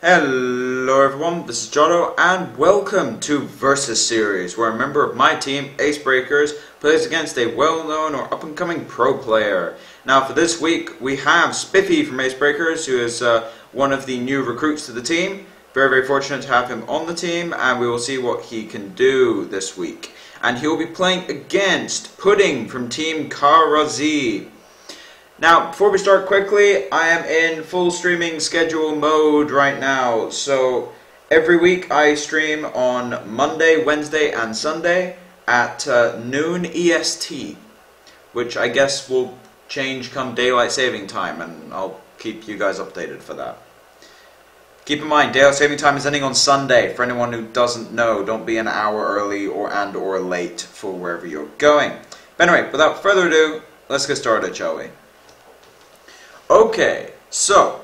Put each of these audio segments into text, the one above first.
Hello everyone, this is Jotto and welcome to Versus Series where a member of my team, Acebreakers, plays against a well-known or up-and-coming pro player. Now for this week we have Spiffy from Acebreakers who is uh, one of the new recruits to the team. Very very fortunate to have him on the team and we will see what he can do this week. And he will be playing against Pudding from Team Ka-Razi. Now, before we start quickly, I am in full streaming schedule mode right now. So, every week I stream on Monday, Wednesday, and Sunday at uh, noon EST, which I guess will change come daylight saving time, and I'll keep you guys updated for that. Keep in mind, daylight saving time is ending on Sunday. For anyone who doesn't know, don't be an hour early or and or late for wherever you're going. But anyway, without further ado, let's get started, shall we? Okay, so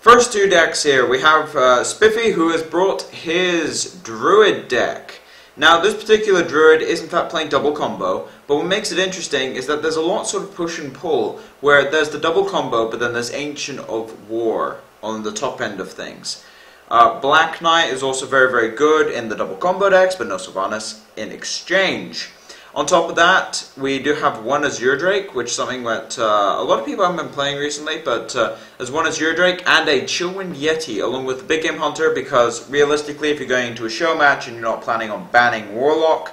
first two decks here. We have uh, Spiffy who has brought his Druid deck. Now this particular Druid is in fact playing double combo, but what makes it interesting is that there's a lot sort of push and pull where there's the double combo but then there's Ancient of War on the top end of things. Uh, Black Knight is also very very good in the double combo decks but no Sylvanas in exchange. On top of that, we do have one Azure Drake, which is something that uh, a lot of people haven't been playing recently, but uh, there's one Azure Drake and a Chillwind Yeti, along with Big Game Hunter, because realistically, if you're going to a show match and you're not planning on banning Warlock,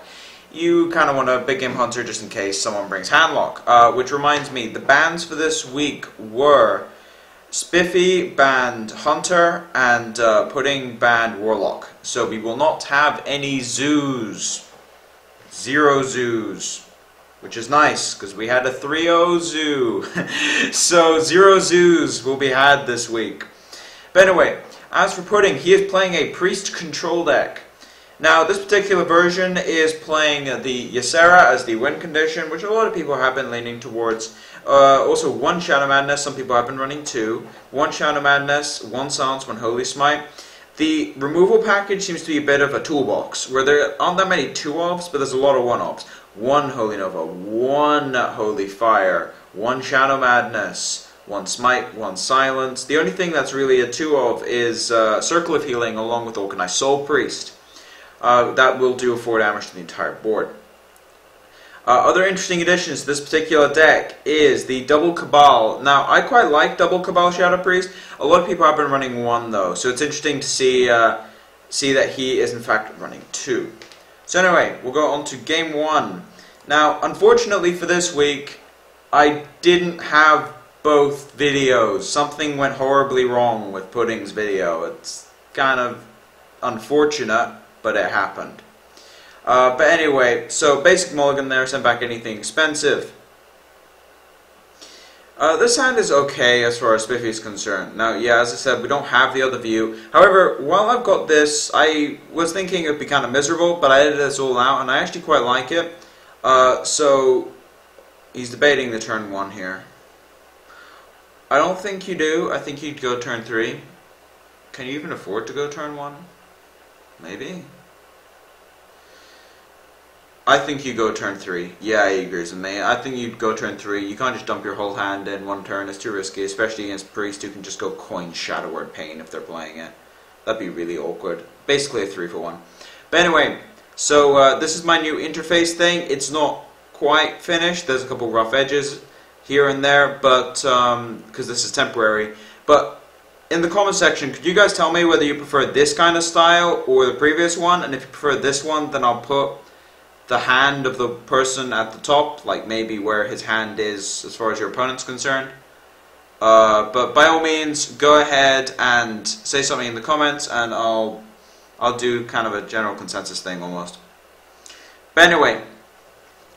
you kind of want a Big Game Hunter just in case someone brings Handlock. Uh, which reminds me, the bans for this week were Spiffy banned Hunter and uh, Pudding banned Warlock. So we will not have any zoos zero zoos, which is nice because we had a 3-0 zoo. so zero zoos will be had this week. But anyway, as for Pudding, he is playing a priest control deck. Now, this particular version is playing the Ysera as the win condition, which a lot of people have been leaning towards. Uh, also, one Shadow Madness, some people have been running two. One Shadow Madness, one Silence, one Holy Smite. The removal package seems to be a bit of a toolbox, where there aren't that many two-offs, but there's a lot of one-offs. One Holy Nova, one Holy Fire, one Shadow Madness, one Smite, one Silence. The only thing that's really a two-of is uh, Circle of Healing along with Auchenai Soul Priest. Uh, that will do a 4 damage to the entire board. Uh, other interesting additions to this particular deck is the Double Cabal. Now, I quite like Double Cabal Shadow Priest. A lot of people have been running one, though, so it's interesting to see, uh, see that he is, in fact, running two. So anyway, we'll go on to Game 1. Now, unfortunately for this week, I didn't have both videos. Something went horribly wrong with Pudding's video. It's kind of unfortunate, but it happened. Uh, but anyway, so basic mulligan there, send back anything expensive. Uh, this hand is okay as far as Spiffy is concerned. Now, yeah, as I said, we don't have the other view. However, while I've got this, I was thinking it would be kind of miserable, but I edited this all out, and I actually quite like it. Uh, so, he's debating the turn 1 here. I don't think you do. I think you'd go turn 3. Can you even afford to go turn 1? Maybe. I think you go turn three. Yeah, he agrees with me. I think you'd go turn three. You can't just dump your whole hand in one turn. It's too risky, especially against Priest who can just go coin Shadow Word Pain if they're playing it. That'd be really awkward. Basically a three for one. But anyway, so uh, this is my new interface thing. It's not quite finished. There's a couple rough edges here and there, but because um, this is temporary. But in the comment section, could you guys tell me whether you prefer this kind of style or the previous one? And if you prefer this one, then I'll put the hand of the person at the top, like maybe where his hand is as far as your opponent's concerned. Uh, but by all means, go ahead and say something in the comments, and I'll I'll do kind of a general consensus thing almost. But anyway,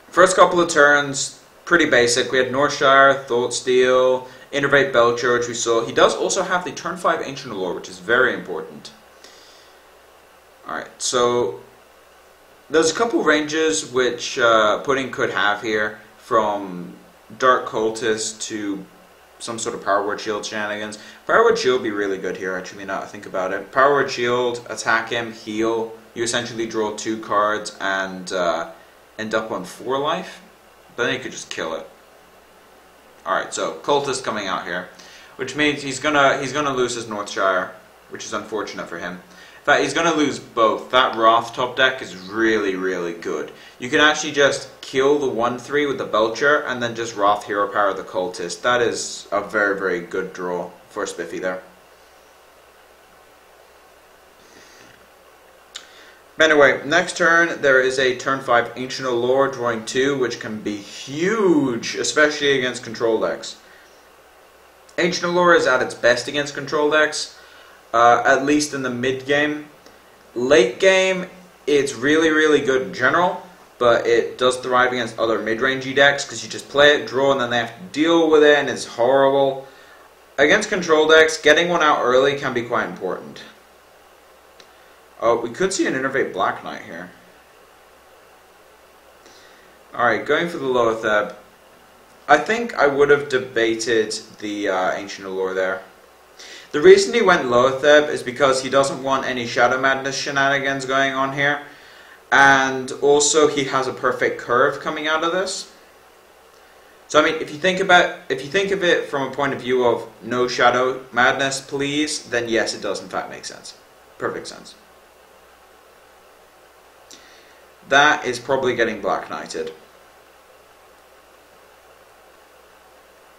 first couple of turns, pretty basic. We had Northshire, Thought Steal, Innervate Belcher, which we saw. He does also have the turn 5 Ancient Lore, which is very important. Alright, so there's a couple ranges which uh, Pudding could have here, from Dark Cultist to some sort of Power Word Shield shenanigans. Power Word Shield be really good here, actually, now I think about it. Power Word Shield, attack him, heal. You essentially draw two cards and uh, end up on four life. But then you could just kill it. Alright, so Cultist coming out here. Which means he's gonna he's gonna lose his Northshire. which is unfortunate for him. Fact, he's going to lose both. That Wrath top deck is really, really good. You can actually just kill the 1-3 with the Belcher and then just Wrath Hero Power the Cultist. That is a very, very good draw for Spiffy there. Anyway, next turn there is a turn 5 Ancient of Lore drawing 2, which can be huge, especially against control decks. Ancient of Lore is at its best against control decks, uh, at least in the mid game. Late game, it's really, really good in general, but it does thrive against other mid-rangey decks because you just play it, draw, and then they have to deal with it, and it's horrible. Against control decks, getting one out early can be quite important. Oh, we could see an Innervate Black Knight here. Alright, going for the Loatheb. I think I would have debated the uh, Ancient of Lore there. The reason he went Loatheb is because he doesn't want any Shadow Madness shenanigans going on here. And also he has a perfect curve coming out of this. So I mean, if you think about, if you think of it from a point of view of no Shadow Madness, please, then yes, it does in fact make sense. Perfect sense. That is probably getting Black Knighted.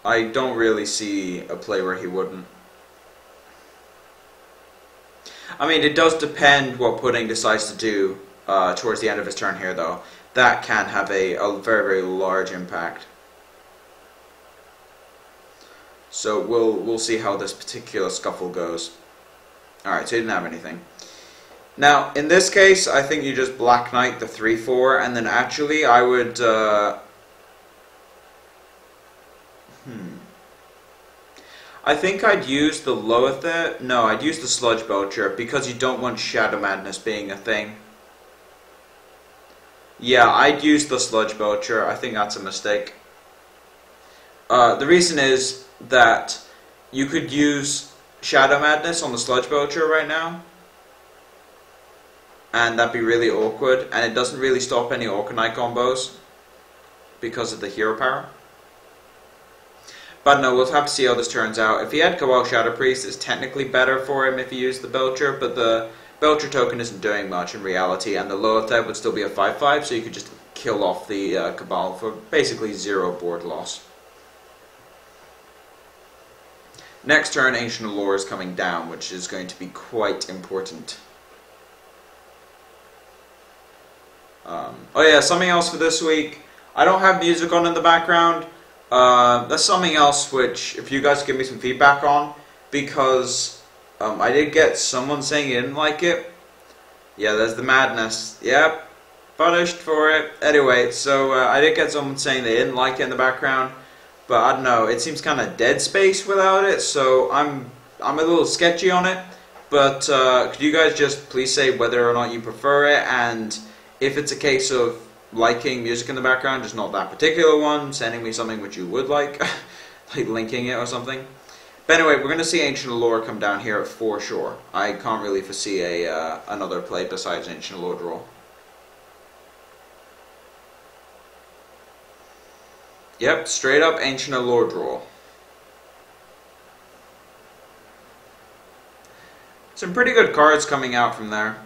I don't really see a play where he wouldn't. I mean, it does depend what Pudding decides to do uh, towards the end of his turn here, though. That can have a, a very, very large impact. So we'll we'll see how this particular scuffle goes. Alright, so he didn't have anything. Now, in this case, I think you just Black Knight the 3-4, and then actually I would... Uh, hmm. I think I'd use the Loatheb... No, I'd use the Sludge Belcher, because you don't want Shadow Madness being a thing. Yeah, I'd use the Sludge Belcher. I think that's a mistake. Uh, the reason is that you could use Shadow Madness on the Sludge Belcher right now, and that'd be really awkward, and it doesn't really stop any Auchenai combos because of the hero power. But no, we'll have to see how this turns out. If he had Cabal Shadow Priest, it's technically better for him if he used the Belcher, but the Belcher token isn't doing much in reality, and the Loatheb would still be a 5-5, so you could just kill off the uh, Cabal for basically zero board loss. Next turn, Ancient Lore is coming down, which is going to be quite important. Um, oh yeah, something else for this week. I don't have music on in the background. Uh, that's something else which, if you guys give me some feedback on, because um, I did get someone saying he didn't like it. Yeah, there's the madness. Yep, punished for it. Anyway, so uh, I did get someone saying they didn't like it in the background, but I don't know. It seems kind of dead space without it, so I'm I'm a little sketchy on it. But uh, could you guys just please say whether or not you prefer it and if it's a case of liking music in the background, just not that particular one, sending me something which you would like, like linking it or something. But anyway, we're going to see Ancient of Lore come down here for sure. I can't really foresee a uh, another play besides Ancient of Lore draw. Yep, straight up Ancient of Lore draw. Some pretty good cards coming out from there.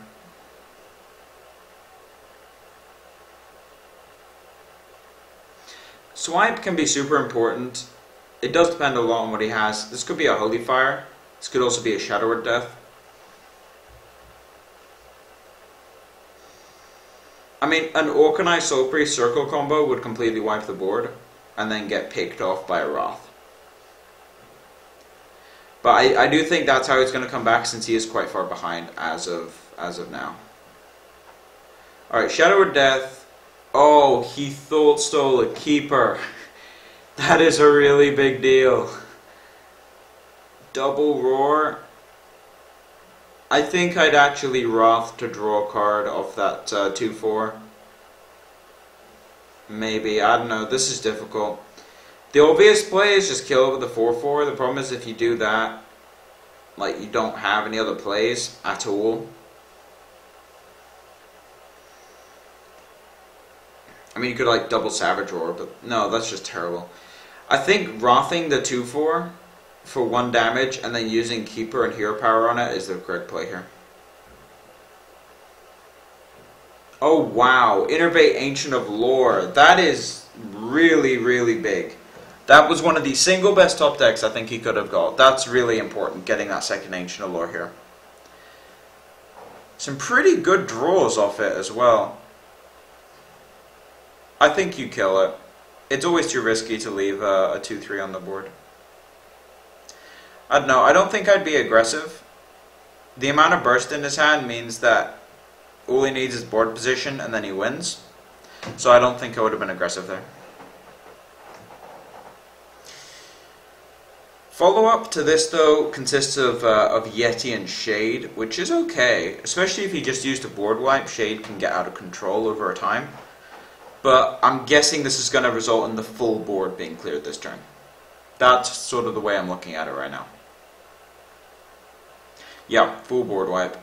Swipe can be super important. It does depend a lot on what he has. This could be a Holy Fire. This could also be a Shadow Word Death. I mean, an Auchenai Soul Priest Circle combo would completely wipe the board and then get picked off by a Wrath. But I, I do think that's how he's going to come back since he is quite far behind as of as of now. Alright, Shadow Word Death Oh, he thought stole a keeper. That is a really big deal. Double roar. I think I'd actually Wrath to draw a card off that 2-4. Uh, Maybe, I don't know, this is difficult. The obvious play is just kill with the 4-4. The problem is if you do that, like you don't have any other plays at all. I mean, you could like double Savage Roar, but no, that's just terrible. I think Wrathing the 2-4 for one damage and then using Keeper and Hero Power on it is the correct play here. Oh wow, Innervate Ancient of Lore. That is really, really big. That was one of the single best top decks I think he could have got. That's really important, getting that second Ancient of Lore here. Some pretty good draws off it as well. I think you kill it. It's always too risky to leave a, a 2-3 on the board. I don't know. I don't think I'd be aggressive. The amount of burst in his hand means that all he needs is board position and then he wins. So I don't think I would have been aggressive there. Follow-up to this, though, consists of, uh, of Yeti and Shade, which is okay, especially if you just used a board wipe. Shade can get out of control over time. But I'm guessing this is going to result in the full board being cleared this turn. That's sort of the way I'm looking at it right now. Yeah, full board wipe.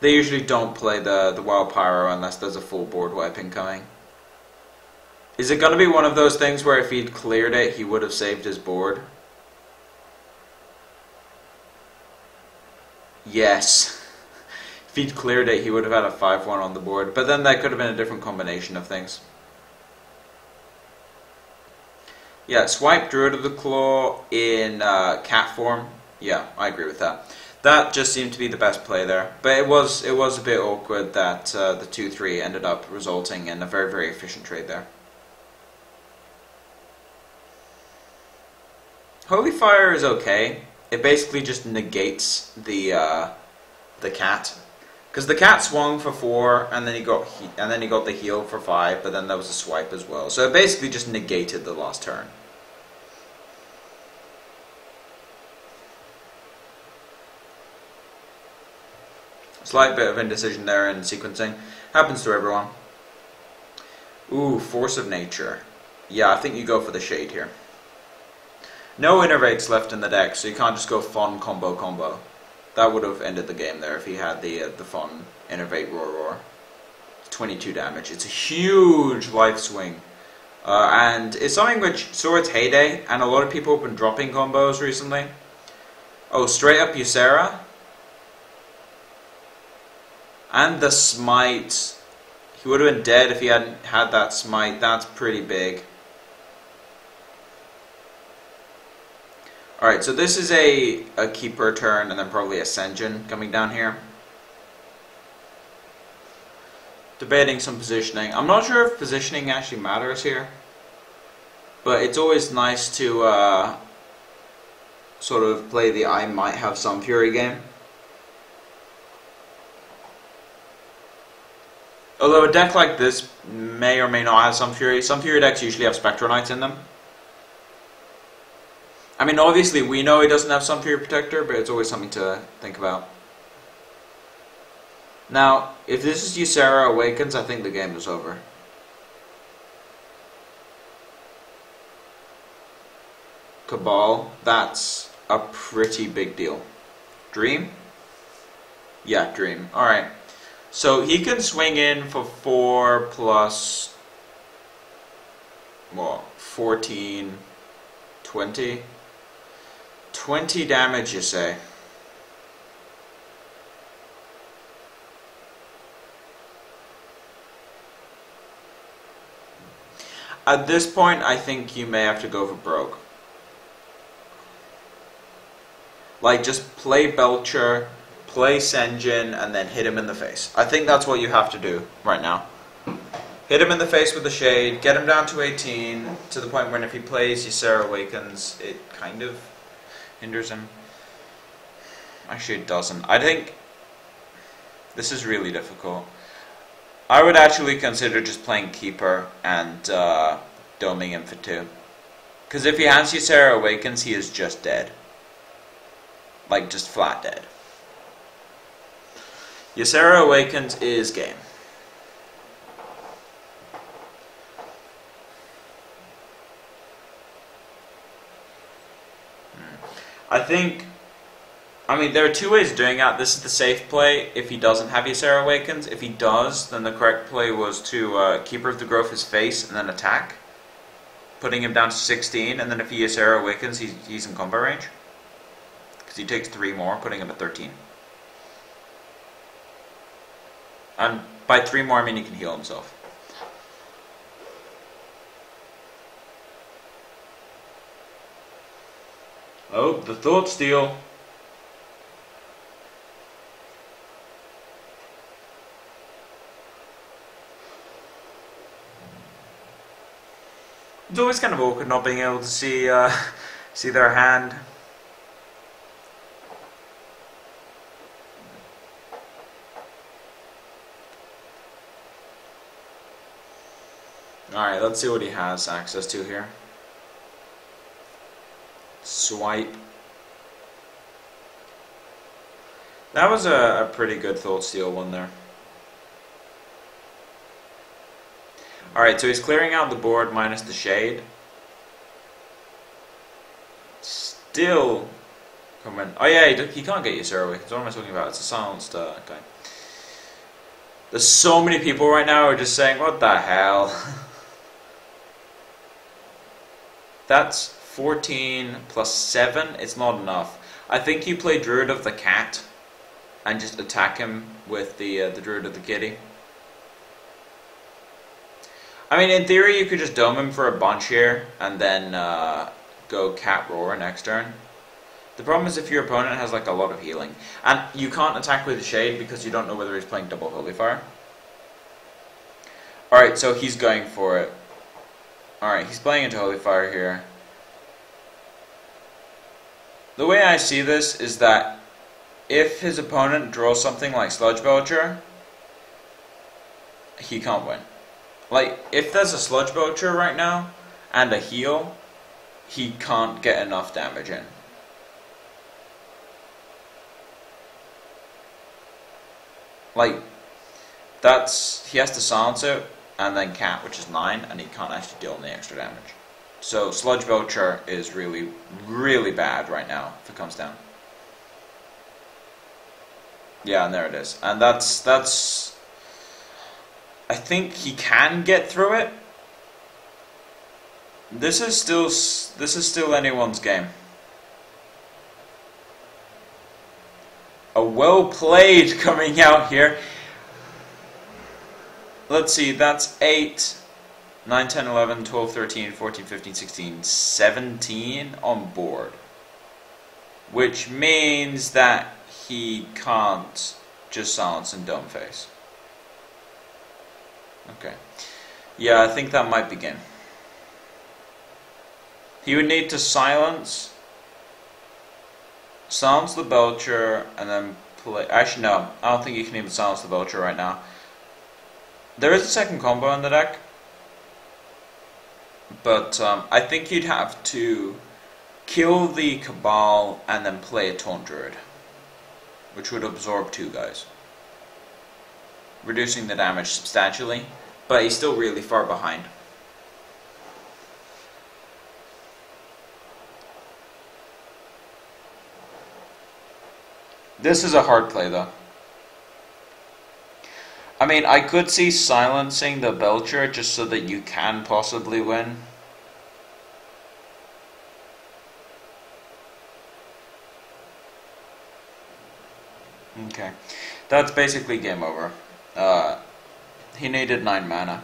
They usually don't play the, the Wild Pyro unless there's a full board wipe incoming. Is it going to be one of those things where if he'd cleared it, he would have saved his board? Yes. He'd cleared it, he would have had a 5-1 on the board. But then that could have been a different combination of things. Yeah, swipe Druid of the Claw in uh, cat form. Yeah, I agree with that. That just seemed to be the best play there. But it was it was a bit awkward that uh, the 2-3 ended up resulting in a very, very efficient trade there. Holy Fire is okay. It basically just negates the uh, the cat, because the cat swung for four, and then he got and then he got the heal for five, but then there was a swipe as well. So it basically just negated the last turn. Slight bit of indecision there in sequencing. Happens to everyone. Ooh, Force of Nature. Yeah, I think you go for the Shade here. No innervates left in the deck, so you can't just go Fon combo combo. That would have ended the game there if he had the uh, the Fon innervate roar roar. 22 damage. It's a huge life swing. Uh, and it's something which saw its heyday, and a lot of people have been dropping combos recently. Oh, straight up Ysera. And the smite. He would have been dead if he hadn't had that smite. That's pretty big. Alright, so this is a, a keeper turn and then probably a Sen'jin coming down here. Debating some positioning. I'm not sure if positioning actually matters here. But it's always nice to uh, sort of play the I might have some Fury game. Although a deck like this may or may not have some Fury. Some Fury decks usually have Spectral Knights in them. I mean, obviously, we know he doesn't have Sun Fury Protector, but it's always something to think about. Now, if this is Ysera Awakens, I think the game is over. Cabal, that's a pretty big deal. Dream? Yeah, Dream. Alright. So he can swing in for 4 plus, well, 14, 20. 20 damage, you say? At this point, I think you may have to go for broke. Like, just play Belcher, play Sen'jin, and then hit him in the face. I think that's what you have to do right now. Hit him in the face with the Shade, get him down to 18, to the point when if he plays Ysera Awakens, it kind of hinders him. Actually, it doesn't. I think this is really difficult. I would actually consider just playing Keeper and uh, doming him for two. Because if he has Ysera Awakens, he is just dead. Like, just flat dead. Ysera Awakens is game. I think, I mean, there are two ways of doing that. This is the safe play if he doesn't have Ysera Awakens. If he does, then the correct play was to uh, Keeper of the Grove his face and then attack. putting him down to 16, and then if Ysera awakens, he's, he's in combat range. Because he takes 3 more, putting him at 13. And by 3 more, I mean he can heal himself. Oh, the Thought Steal. It's always kind of awkward not being able to see uh, see their hand. Alright, let's see what he has access to here. Swipe. That was a, a pretty good Thought Steal one there. Alright, so he's clearing out the board minus the shade. Still coming. Oh yeah, he, he can't get you zero What am I talking about? It's a silenced uh, guy. There's so many people right now who are just saying, what the hell? That's 14 plus 7. It's not enough. I think you play Druid of the Cat and just attack him with the uh, the Druid of the Kitty. I mean, in theory, you could just dome him for a bunch here, and then uh, go Cat Roar next turn. The problem is if your opponent has like a lot of healing. And you can't attack with the Shade because you don't know whether he's playing double Holy Fire. Alright, so he's going for it. Alright, he's playing into Holy Fire here. The way I see this is that if his opponent draws something like Sludge Belcher, he can't win. Like, if there's a Sludge Belcher right now, and a heal, he can't get enough damage in. Like, that's, he has to silence it, and then Cat, which is 9, and he can't actually deal any extra damage. So, Sludge Belcher is really, really bad right now, if it comes down. Yeah, and there it is. And that's, that's I think he can get through it. This is still this is still anyone's game. A well played coming out here. Let's see, that's 8, 9, 10, 11, 12, 13, 14, 15, 16, 17 on board. Which means that he can't just silence and dome face. Okay. Yeah, I think that might begin. He would need to silence, silence the Belcher, and then play. Actually, no, I don't think you can even silence the Belcher right now. There is a second combo in the deck, but um, I think you'd have to kill the Cabal and then play a Taunt Druid, which would absorb two guys reducing the damage substantially, but he's still really far behind. This is a hard play though. I mean, I could see silencing the Belcher just so that you can possibly win. Okay. That's basically game over. Uh, he needed 9 mana.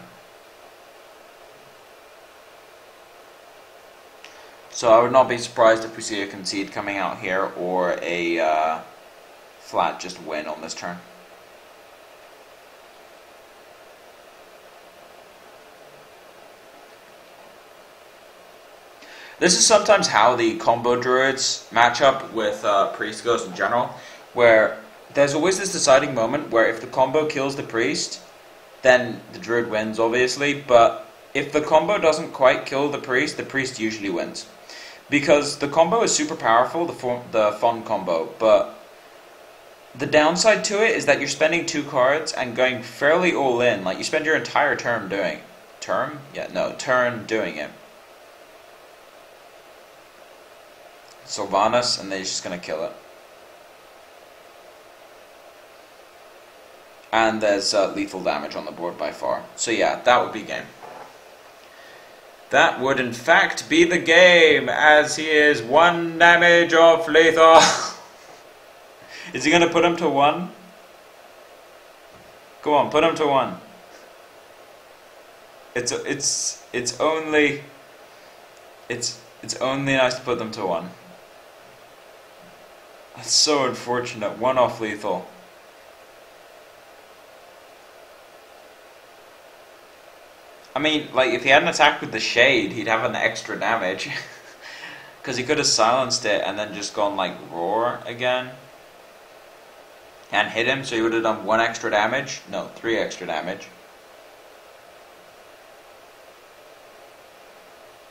So I would not be surprised if we see a concede coming out here or a uh, flat just win on this turn. This is sometimes how the combo druids match up with uh, priest ghosts in general, where there's always this deciding moment where if the combo kills the priest, then the druid wins, obviously. But if the combo doesn't quite kill the priest, the priest usually wins. Because the combo is super powerful, the, the fun combo, but the downside to it is that you're spending two cards and going fairly all in. Like, you spend your entire term doing... Term? Yeah, no, turn doing it. Sylvanas, and then he's just going to kill it. and there's uh, lethal damage on the board by far. So yeah, that would be game. That would in fact be the game, as he is one damage off lethal. is he going to put him to one? Go on, put him to one. It's it's it's only it's it's only nice to put them to one. That's so unfortunate. One off lethal. I mean, like, if he hadn't attacked with the Shade, he'd have an extra damage. Because he could have silenced it and then just gone, like, Roar again. And hit him, so he would have done one extra damage. No, three extra damage.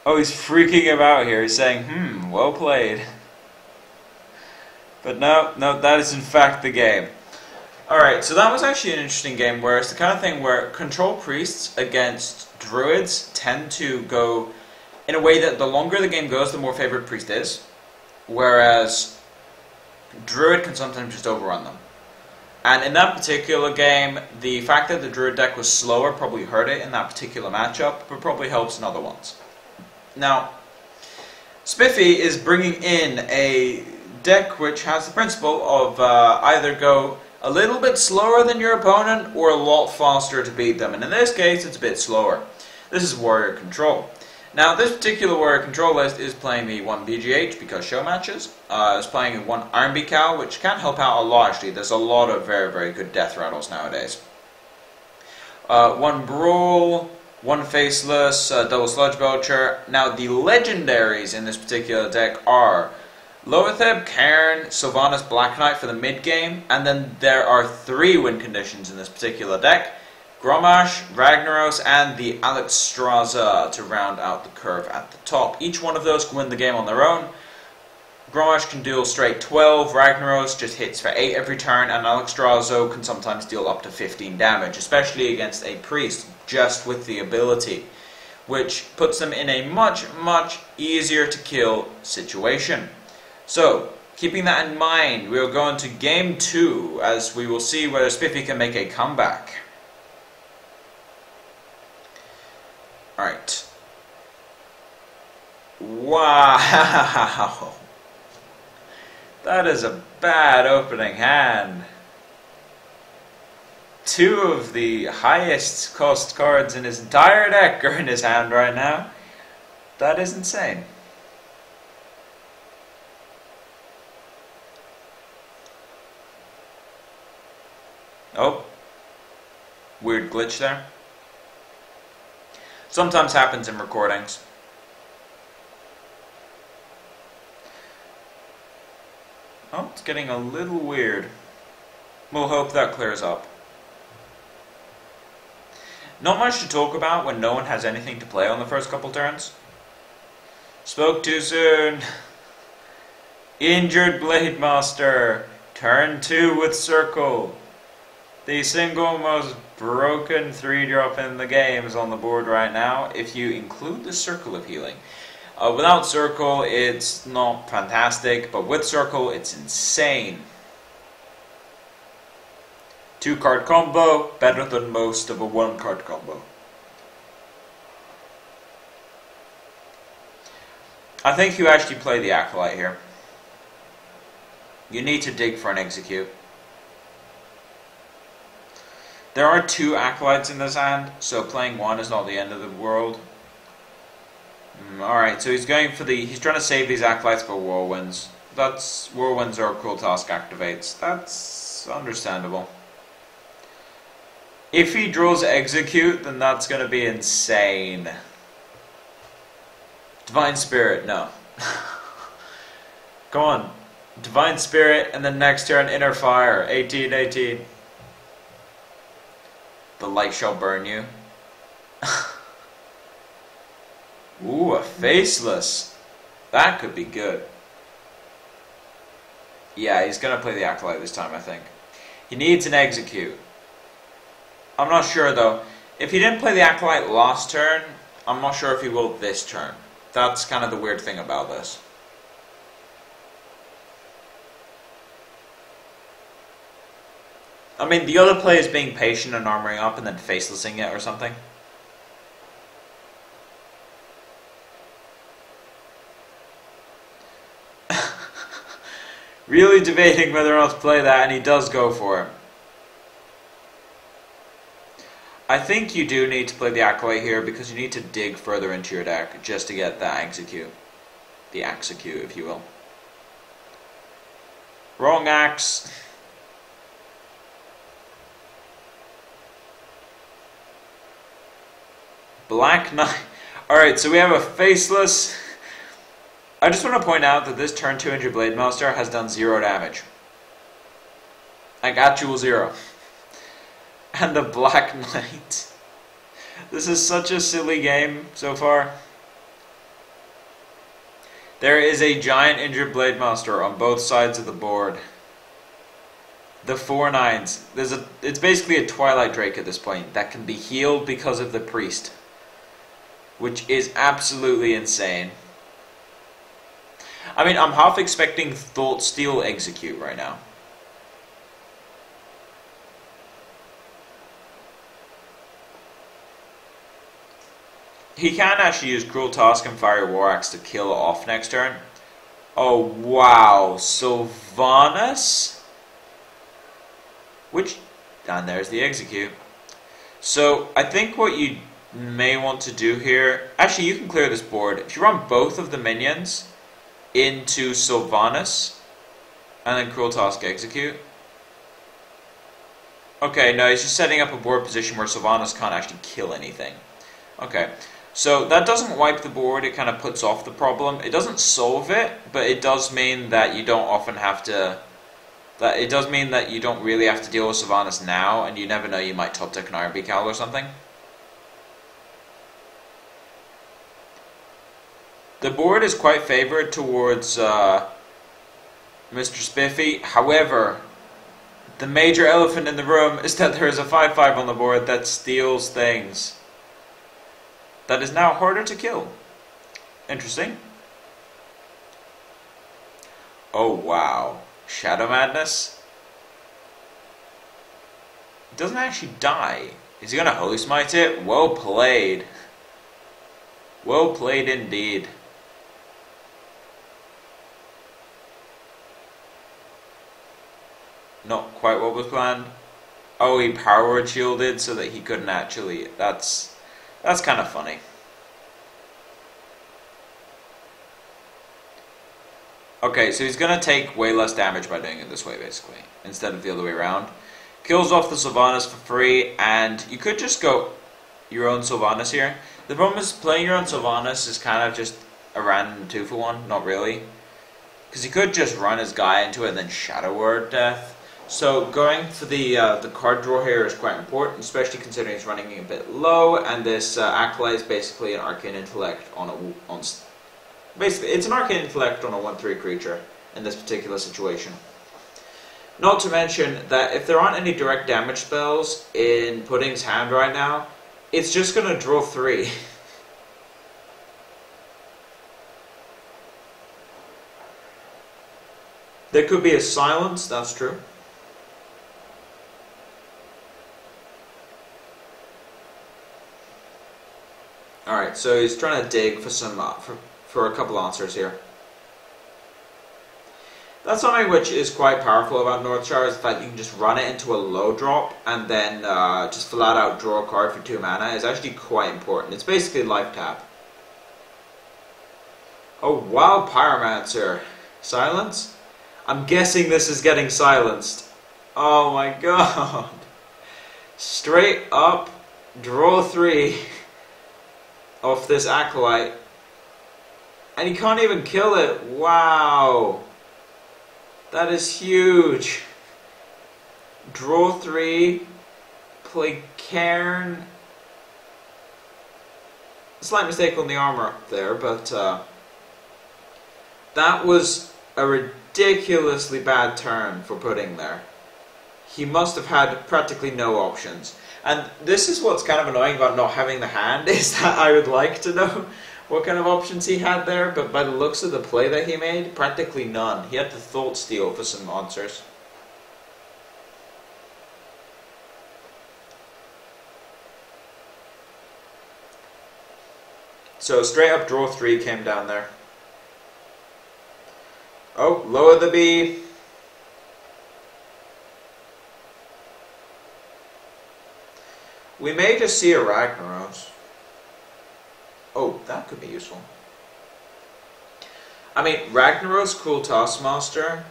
Oh, he's freaking him out here. He's saying, hmm, well played. But no, no, that is in fact the game. Alright, so that was actually an interesting game where it's the kind of thing where control priests against druids tend to go in a way that the longer the game goes, the more favored priest is, whereas druid can sometimes just overrun them. And in that particular game, the fact that the druid deck was slower probably hurt it in that particular matchup, but probably helps in other ones. Now, Spiffy is bringing in a deck which has the principle of uh, either go a little bit slower than your opponent or a lot faster to beat them. And in this case, it's a bit slower. This is Warrior Control. Now, this particular Warrior Control list is playing the 1 BGH because show matches. Uh, it's playing 1 Iron Cow, which can help out a lot actually. There's a lot of very, very good death rattles nowadays. Uh, 1 Brawl, 1 Faceless, uh, Double Sludge Belcher. Now, the legendaries in this particular deck are Loatheb, Cairn, Sylvanas, Black Knight for the mid game, and then there are three win conditions in this particular deck. Grommash, Ragnaros, and the Alexstrasza to round out the curve at the top. Each one of those can win the game on their own. Grommash can deal straight 12, Ragnaros just hits for 8 every turn, and Alexstrasza can sometimes deal up to 15 damage, especially against a priest, just with the ability, which puts them in a much, much easier to kill situation. So, keeping that in mind, we'll go into game two as we will see whether Spiffy can make a comeback. Alright. Wow! That is a bad opening hand. Two of the highest cost cards in his entire deck are in his hand right now. That is insane. Oh. Weird glitch there. Sometimes happens in recordings. Oh, it's getting a little weird. We'll hope that clears up. Not much to talk about when no one has anything to play on the first couple turns. Spoke too soon. Injured Blade Master. Turn 2 with Circle. The single most broken 3-drop in the game is on the board right now, if you include the Circle of Healing. Uh, without Circle, it's not fantastic, but with Circle, it's insane. Two card combo, better than most of a one card combo. I think you actually play the Acolyte here. You need to dig for an execute. There are two Acolytes in this hand, so playing one is not the end of the world. Mm, Alright, so he's going for the... He's trying to save these Acolytes for Whirlwinds. That's... Whirlwinds are Cruel Task activates. That's understandable. If he draws Execute, then that's going to be insane. Divine Spirit, no. Go on. Divine Spirit, and then next turn, Inner Fire. 18, 18. The light shall burn you. Ooh, a faceless. That could be good. Yeah, he's going to play the Acolyte this time, I think. He needs an execute. I'm not sure, though. If he didn't play the Acolyte last turn, I'm not sure if he will this turn. That's kind of the weird thing about this. I mean, the other play is being patient and armoring up and then facelessing it or something. really debating whether or not to play that, and he does go for it. I think you do need to play the Acolyte here because you need to dig further into your deck just to get that execute. The execute, if you will. Wrong axe. Black Knight. Alright, so we have a faceless. I just want to point out that this turn 200 Blade Master has done zero damage. Like actual zero. And the Black Knight. This is such a silly game so far. There is a giant injured Blade Master on both sides of the board. The four nines. There's a. It's basically a Twilight Drake at this point that can be healed because of the priest, which is absolutely insane. I mean, I'm half expecting Thought Steal execute right now. He can actually use Cruel Task and Fiery War Axe to kill off next turn. Oh, wow. Sylvanas? Which, and there's the execute. So, I think what you may want to do here, actually you can clear this board. If you run both of the minions into Sylvanas, and then Cruel Task execute. Okay, no, he's just setting up a board position where Sylvanas can't actually kill anything. Okay, so that doesn't wipe the board, it kind of puts off the problem. It doesn't solve it, but it does mean that you don't often have to... That It does mean that you don't really have to deal with Sylvanas now, and you never know, you might top deck an Beak Owl or something. The board is quite favored towards uh, Mr. Spiffy. However, the major elephant in the room is that there is a 5-5 on the board that steals things that is now harder to kill. Interesting. Oh wow. Shadow Madness? It doesn't actually die. Is he gonna Holy Smite it? Well played. Well played indeed. Not quite what was planned. Oh, he power shielded so that he couldn't actually. That's that's kind of funny. Okay, so he's going to take way less damage by doing it this way, basically, instead of the other way around. Kills off the Sylvanas for free, and you could just go your own Sylvanas here. The problem is playing your own Sylvanas is kind of just a random two for one, not really. Because he could just run his guy into it and then Shadow Word Death. So going for the uh, the card draw here is quite important, especially considering it's running a bit low, and this uh, Acolyte is basically an Arcane Intellect on a on basically it's an Arcane Intellect on a one three creature in this particular situation. Not to mention that if there aren't any direct damage spells in Pudding's hand right now, it's just going to draw three. there could be a silence, that's true. So he's trying to dig for some uh, for, for a couple answers here. That's something which is quite powerful about Northshire is the fact you can just run it into a low drop and then uh, just flat out draw a card for 2 mana is actually quite important. It's basically life tap. Oh wow, Pyromancer. Silence? I'm guessing this is getting silenced. Oh my god. Straight up, draw 3. of this acolyte. And he can't even kill it. Wow. That is huge. Draw three. Play Cairn. Slight mistake on the armor up there, but uh, that was a ridiculously bad turn for Pudding there. He must have had practically no options. And this is what's kind of annoying about not having the hand is that I would like to know what kind of options he had there, but by the looks of the play that he made, practically none. He had the Thought Steal for some monsters. So straight up draw three came down there. Oh, lower the B. we may just see a Ragnaros. Oh, that could be useful. I mean, Ragnaros Cruel Taskmaster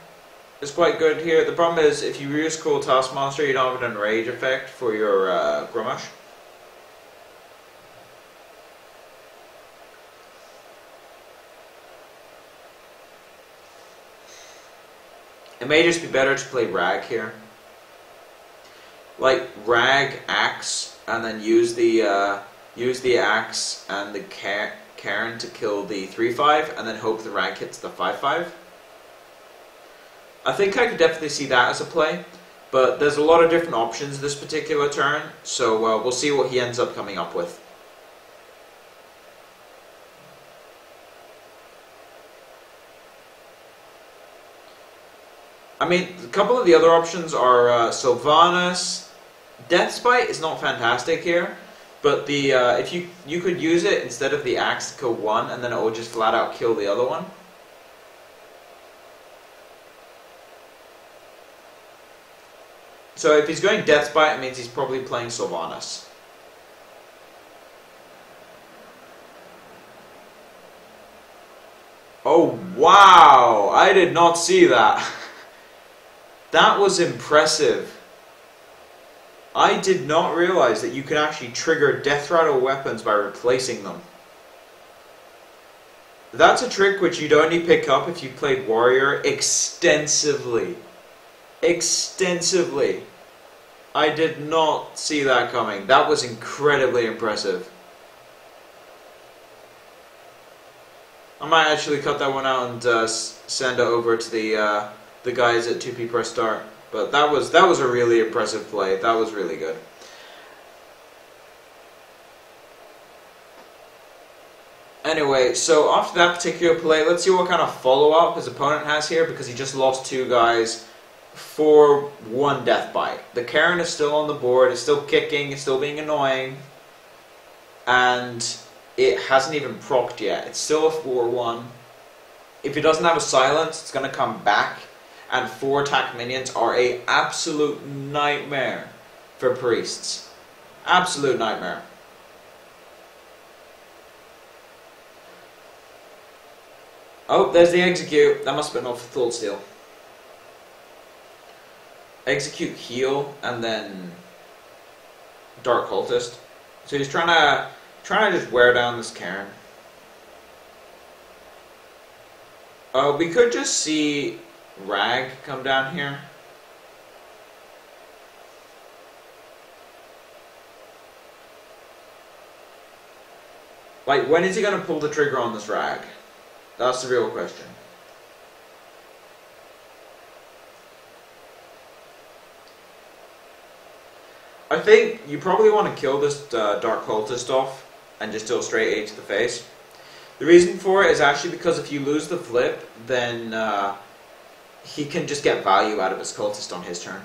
is quite good here. The problem is, if you use Cruel Taskmaster, you don't have an enrage effect for your uh, Grommash. It may just be better to play Rag here. Like Rag, Axe, and then use the uh, use the Axe and the Cairn to kill the 3-5, and then hope the rank hits the 5-5. I think I could definitely see that as a play, but there's a lot of different options this particular turn, so uh, we'll see what he ends up coming up with. I mean, a couple of the other options are uh, Sylvanas. Death's Bite is not fantastic here, but the uh, if you you could use it instead of the axe to kill one, and then it will just flat out kill the other one. So if he's going Death's Bite, it means he's probably playing Sylvanas. Oh, wow! I did not see that. That was impressive. I did not realize that you could actually trigger Death Rattle weapons by replacing them. That's a trick which you'd only pick up if you played Warrior extensively. Extensively. I did not see that coming. That was incredibly impressive. I might actually cut that one out and uh, send it over to the uh, the guys at 2P Press Start. But that was that was a really impressive play. That was really good. Anyway, so after that particular play, let's see what kind of follow-up his opponent has here because he just lost two guys for one death bite. The Cairn is still on the board, it's still kicking, it's still being annoying, and it hasn't even procced yet. It's still a 4-1. If it doesn't have a silence, it's going to come back and four attack minions are a absolute nightmare for priests. Absolute nightmare. Oh, there's the execute. That must have been off Thought Steal. Execute heal and then Dark Cultist. So he's trying to trying to just wear down this Cairn. Uh, we could just see rag come down here? Like, when is he going to pull the trigger on this rag? That's the real question. I think you probably want to kill this uh, Dark Cultist off and just deal straight 8 to the face. The reason for it is actually because if you lose the flip, then uh, he can just get value out of his cultist on his turn.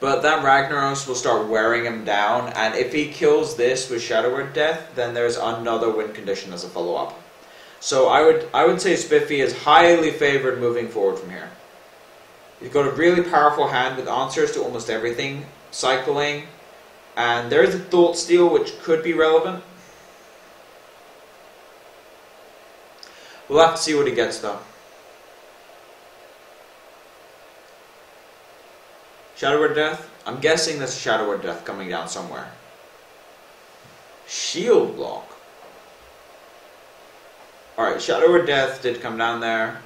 But that Ragnaros will start wearing him down, and if he kills this with Shadow Word Death, then there's another win condition as a follow-up. So I would I would say Spiffy is highly favored moving forward from here. He's got a really powerful hand with answers to almost everything, cycling, and there's a Thought Steal which could be relevant. We'll have to see what he gets though. Shadow Word Death? I'm guessing that's a Shadow Word Death coming down somewhere. Shield Block. Alright, Shadow Word Death did come down there.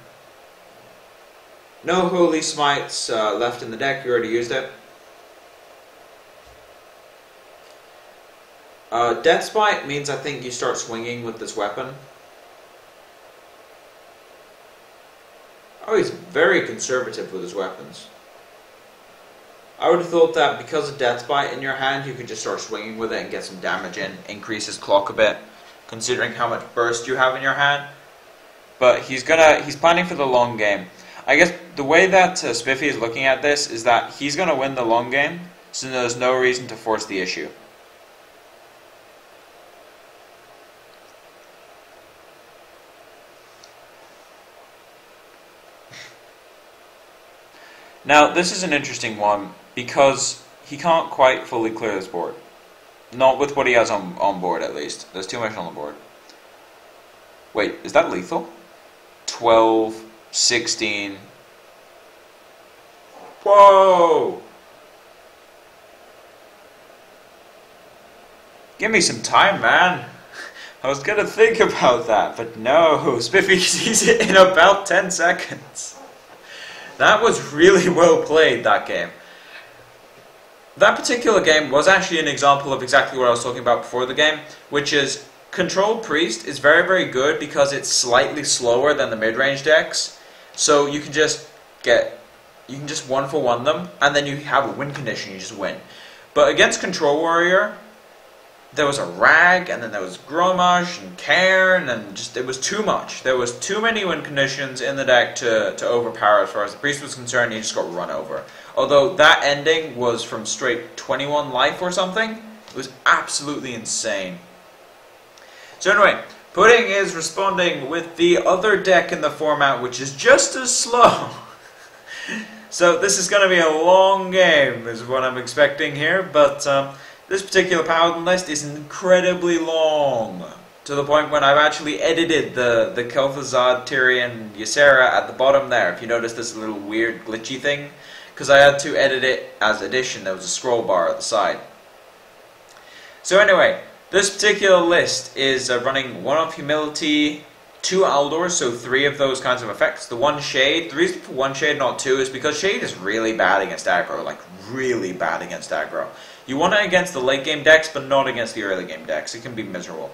No Holy Smites uh, left in the deck, you already used it. Uh, Death's Bite means I think you start swinging with this weapon. Oh, he's very conservative with his weapons. I would have thought that because of Deathbite in your hand, you could just start swinging with it and get some damage in, increase his clock a bit, considering how much burst you have in your hand. But he's gonna he's planning for the long game. I guess the way that uh, Spiffy is looking at this is that he's gonna win the long game, so there's no reason to force the issue. Now, this is an interesting one because he can't quite fully clear this board. Not with what he has on, on board, at least. There's too much on the board. Wait, is that lethal? 12, 16. Whoa! Give me some time, man. I was gonna think about that, but no. Spiffy sees it in about 10 seconds. That was really well played, that game. That particular game was actually an example of exactly what I was talking about before the game, which is Control Priest is very, very good because it's slightly slower than the mid-range decks. So you can just get, you can just one for one them, and then you have a win condition, you just win. But against Control Warrior, there was a Rag, and then there was Grommash and Cairn, and just it was too much. There was too many win conditions in the deck to, to overpower as far as the Priest was concerned, he just got run over. Although that ending was from straight 21 life or something, it was absolutely insane. So anyway, Pudding is responding with the other deck in the format, which is just as slow. so this is going to be a long game, is what I'm expecting here, but... Um, this particular Paladin list is incredibly long, to the point when I've actually edited the, the Kel'Thuzad, Tirion, Ysera at the bottom there. If you notice this little weird glitchy thing, because I had to edit it as addition, there was a scroll bar at the side. So anyway, this particular list is uh, running one of Humility, two Aldors, so three of those kinds of effects. The one Shade, the reason for one Shade, not two, is because Shade is really bad against aggro, like really bad against aggro. You want it against the late game decks, but not against the early game decks. It can be miserable.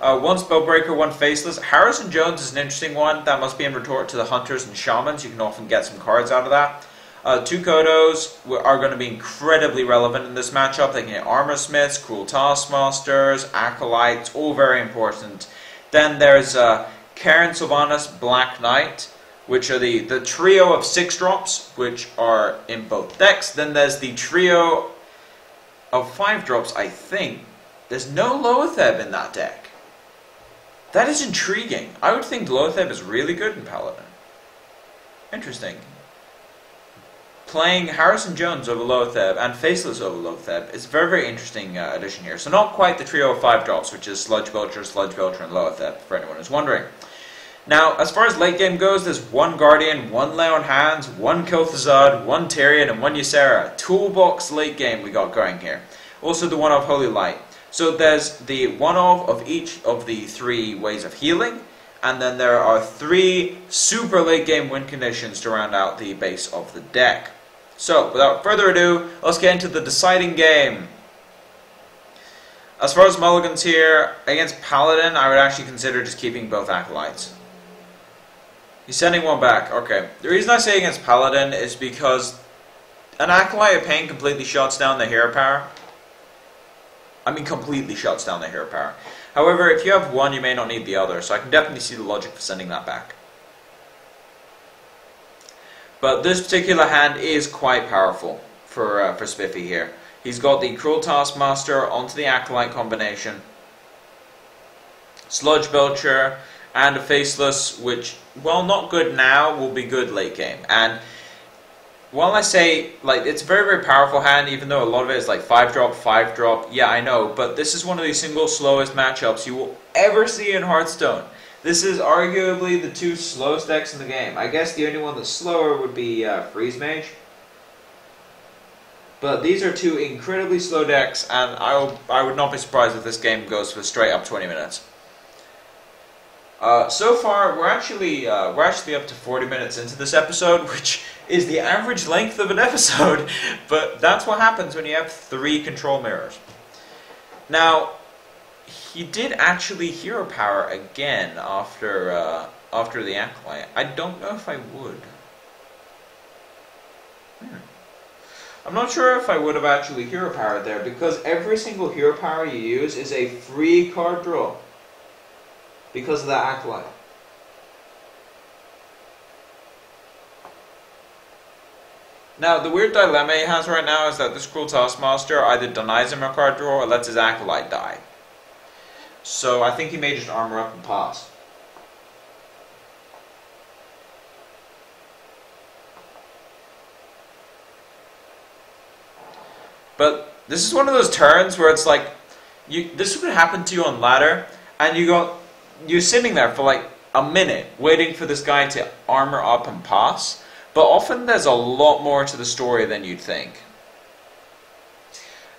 Uh, one Spellbreaker, one Faceless. Harrison Jones is an interesting one. That must be in retort to the Hunters and Shamans. You can often get some cards out of that. Uh, two Kodos are going to be incredibly relevant in this matchup. They can hit Armor Smiths, Cruel Taskmasters, Acolytes, all very important. Then there's uh, Cairn Sylvanas Black Knight, which are the, the trio of six drops, which are in both decks. Then there's the trio of 5 drops, I think, there's no Loatheb in that deck. That is intriguing. I would think Loatheb is really good in Paladin. Interesting. Playing Harrison Jones over Loatheb and Faceless over Loatheb is a very, very interesting uh, addition here. So not quite the trio of 5 drops, which is Sludge Belcher, Sludge Belcher, and Loatheb, for anyone who's wondering. Now, as far as late game goes, there's one Guardian, one Lay on Hands, one Kel'Thuzad, one Tirion, and one Ysera. Toolbox late game we got going here. Also the one of Holy Light. So there's the one of of each of the three ways of healing, and then there are three super late game win conditions to round out the base of the deck. So, without further ado, let's get into the deciding game. As far as mulligans here, against Paladin, I would actually consider just keeping both Acolytes. He's sending one back. Okay. The reason I say against Paladin is because an Acolyte of Pain completely shuts down the hero power. I mean, completely shuts down the hero power. However, if you have one, you may not need the other, so I can definitely see the logic for sending that back. But this particular hand is quite powerful for, uh, for Spiffy here. He's got the Cruel Taskmaster onto the Acolyte combination, Sludge Belcher, and a Faceless, which, while not good now, will be good late game. And while I say, like, it's a very, very powerful hand, even though a lot of it is like 5 drop, 5 drop, yeah, I know, but this is one of the single slowest matchups you will ever see in Hearthstone. This is arguably the two slowest decks in the game. I guess the only one that's slower would be uh, Freeze Mage. But these are two incredibly slow decks, and I, will, I would not be surprised if this game goes for straight up 20 minutes. Uh, so far, we're actually uh, we're actually up to 40 minutes into this episode, which is the average length of an episode. But that's what happens when you have three control mirrors. Now, he did actually hero power again after uh, after the acolyte. I don't know if I would. Hmm. I'm not sure if I would have actually hero powered there because every single hero power you use is a free card draw because of that acolyte. Now, the weird dilemma he has right now is that this Cruel Taskmaster either denies him a card draw or lets his acolyte die. So I think he may just armor up and pass. But this is one of those turns where it's like, you this would happen to you on ladder, and you go, you're sitting there for like a minute waiting for this guy to armor up and pass. But often there's a lot more to the story than you'd think.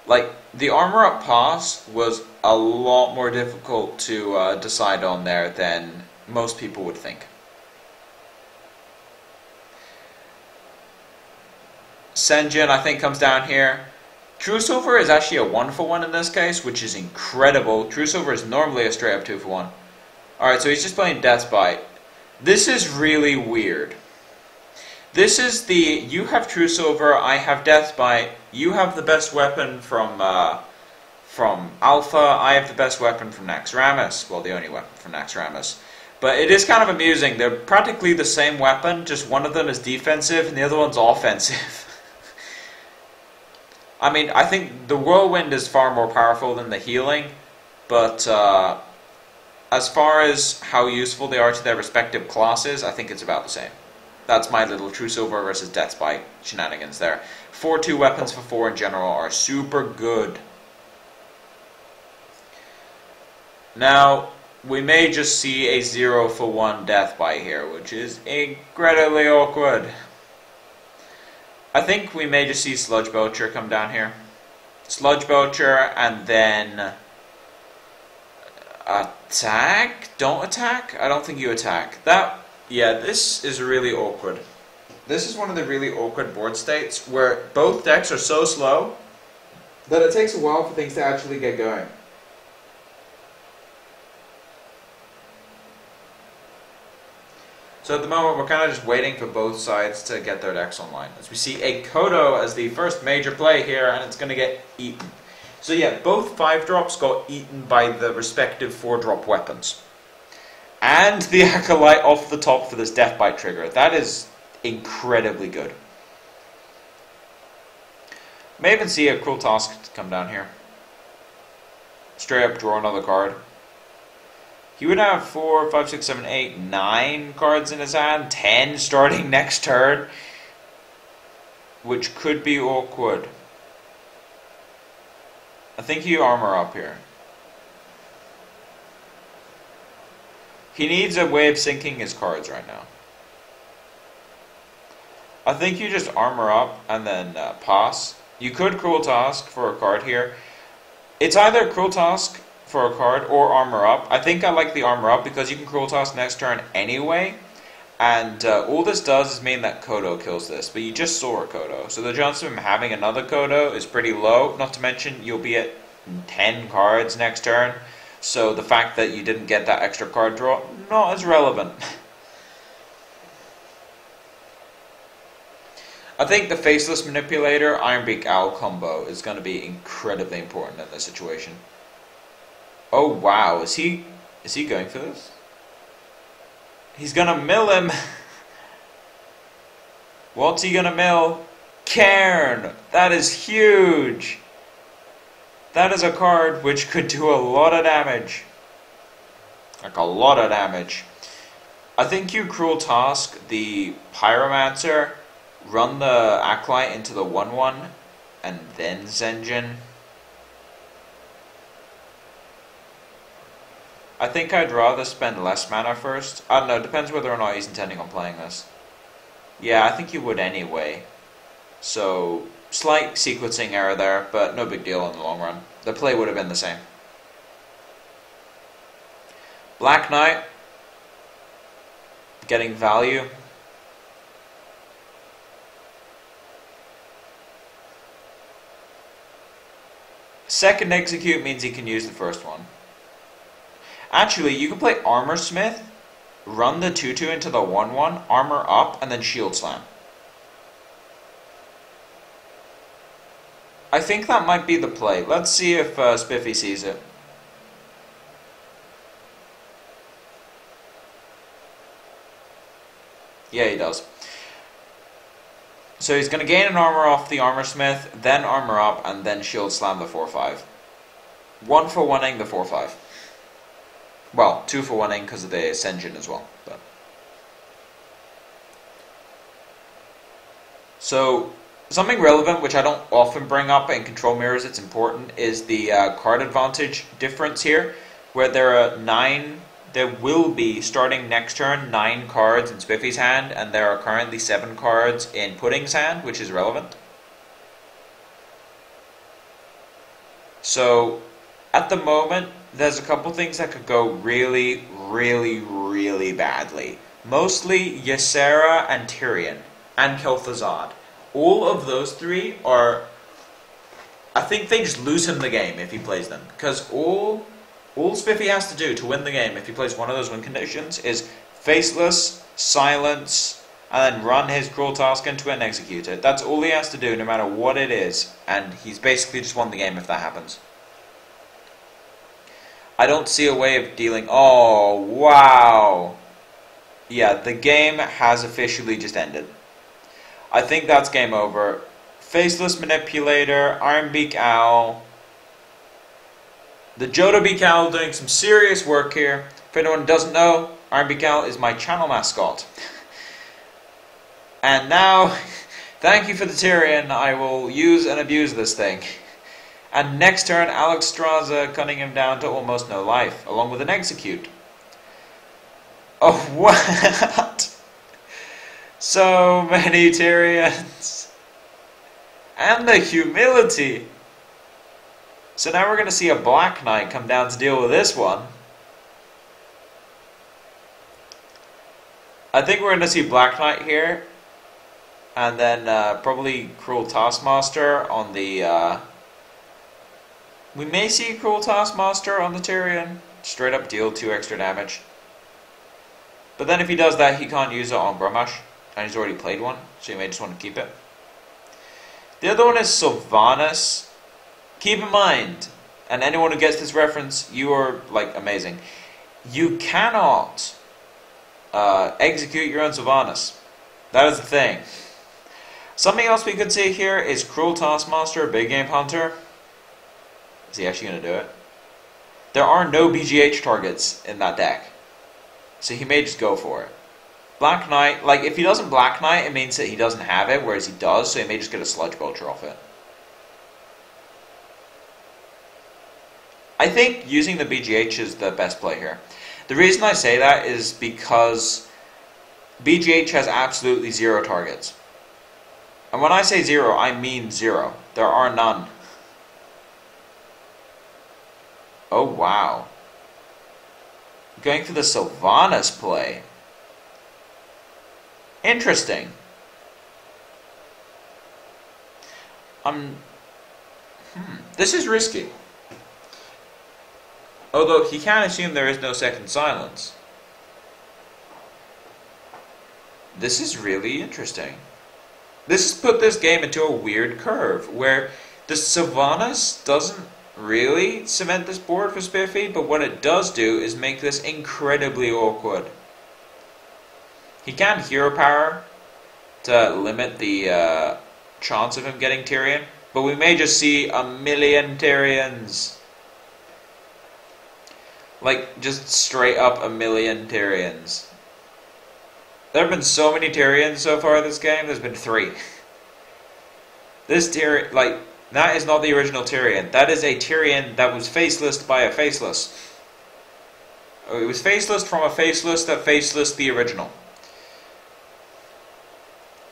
Like the armor up pass was a lot more difficult to uh, decide on there than most people would think. Sen'jin, I think, comes down here. True Silver is actually a 1 for 1 in this case, which is incredible. True Silver is normally a straight up 2 for 1. Alright, so he's just playing Death Bite. This is really weird. This is the, you have True Silver, I have Death Bite, you have the best weapon from, uh, from Alpha, I have the best weapon from Naxxramas. Well, the only weapon from Naxxramas. But it is kind of amusing. They're practically the same weapon, just one of them is defensive and the other one's offensive. I mean, I think the whirlwind is far more powerful than the healing, but uh, as far as how useful they are to their respective classes, I think it's about the same. That's my little True Silver versus Death Bite shenanigans there. 4-2 weapons for 4 in general are super good. Now, we may just see a 0 for 1 Death Bite here, which is incredibly awkward. I think we may just see Sludge Belcher come down here. Sludge Belcher and then attack? Don't attack? I don't think you attack. That, yeah, this is really awkward. This is one of the really awkward board states where both decks are so slow that it takes a while for things to actually get going. So at the moment, we're kind of just waiting for both sides to get their decks online. As we see a Kodo as the first major play here, and it's going to get eaten. So yeah, both 5-drops got eaten by the respective 4-drop weapons. And the Acolyte off the top for this Death Bite trigger. That is incredibly good. May even see a Cruel Task come down here. Straight up draw another card. He would have four, five, six, seven, eight, nine cards in his hand, ten starting next turn, which could be awkward. I think you armor up here. He needs a way of sinking his cards right now. I think you just armor up and then uh, pass. You could Cruel Task for a card here. It's either Cruel Task for a card or armor up. I think I like the armor up because you can cruel task next turn anyway. And uh, all this does is mean that Kodo kills this, but you just saw a Kodo. So the chance of him having another Kodo is pretty low, not to mention you'll be at 10 cards next turn. So the fact that you didn't get that extra card draw, not as relevant. I think the Faceless Manipulator Ironbeak Owl combo is going to be incredibly important in this situation. Oh wow, is he is he going for this? He's gonna mill him. What's he gonna mill? Cairn! That is huge! That is a card which could do a lot of damage. Like a lot of damage. I think you Cruel Task the Pyromancer, run the Acolyte into the 1-1, and then Sen'jin. I think I'd rather spend less mana first. I don't know, depends whether or not he's intending on playing this. Yeah, I think he would anyway. So, slight sequencing error there, but no big deal in the long run. The play would have been the same. Black Knight, getting value. Second execute means he can use the first one. Actually, you can play Armor Smith, run the 2-2 into the 1-1, armor up, and then shield slam. I think that might be the play. Let's see if uh, Spiffy sees it. Yeah, he does. So he's going to gain an armor off the Armor Smith, then armor up, and then shield slam the 4-5. One for winning the 4-5. Well, two for one in because of the Sen'jin as well. But. So, Something relevant, which I don't often bring up in control mirrors, it's important, is the uh, card advantage difference here, where there are nine, there will be, starting next turn, nine cards in Spiffy's hand, and there are currently seven cards in Pudding's hand, which is relevant. So, at the moment, there's a couple things that could go really, really, really badly. Mostly Ysera and Tirion, and Kel'Thuzad. All of those three are. I think they just lose him the game if he plays them. Because all, all Spiffy has to do to win the game, if he plays one of those win conditions, is Faceless, Silence, and then run his cruel task into it and execute it. That's all he has to do, no matter what it is. And he's basically just won the game if that happens. I don't see a way of dealing... Oh, wow. Yeah, the game has officially just ended. I think that's game over. Faceless Manipulator, Ironbeak Owl. The Jodobeak Owl doing some serious work here. If anyone doesn't know, Ironbeak Owl is my channel mascot. and now, thank you for the Tirion. I will use and abuse this thing. And next turn, Alex Alexstrasza cutting him down to almost no life, along with an execute. Oh, what? so many Tirions. And the humility. So now we're going to see a Black Knight come down to deal with this one. I think we're going to see Black Knight here. And then uh, probably Cruel Taskmaster on the... Uh, we may see Cruel Taskmaster on the Tirion. Straight up deal 2 extra damage. But then if he does that, he can't use it on Grommash. And he's already played one, so you may just want to keep it. The other one is Sylvanas. Keep in mind, and anyone who gets this reference, you are, like, amazing. You cannot uh, execute your own Sylvanas. That is the thing. Something else we could see here is Cruel Taskmaster, Big Game Hunter. Is he actually going to do it? There are no BGH targets in that deck. So he may just go for it. Black Knight, like, if he doesn't Black Knight, it means that he doesn't have it, whereas he does, so he may just get a Sludge Belcher off it. I think using the BGH is the best play here. The reason I say that is because BGH has absolutely zero targets. And when I say zero, I mean zero. There are none. Oh, wow. Going for the Sylvanas play. Interesting. Um, hmm, this is risky. Although he can't assume there is no second silence. This is really interesting. This has put this game into a weird curve where the Sylvanas doesn't really cement this board for Spiffy, but what it does do is make this incredibly awkward. He can Hero Power to limit the uh, chance of him getting Tirion, but we may just see a million Tirions. Like, just straight up a million Tirions. There have been so many Tirions so far this game, there's been three. This Tirion, like, that is not the original Tirion. That is a Tirion that was faceless by a faceless. Oh, it was faceless from a faceless that faceless the original.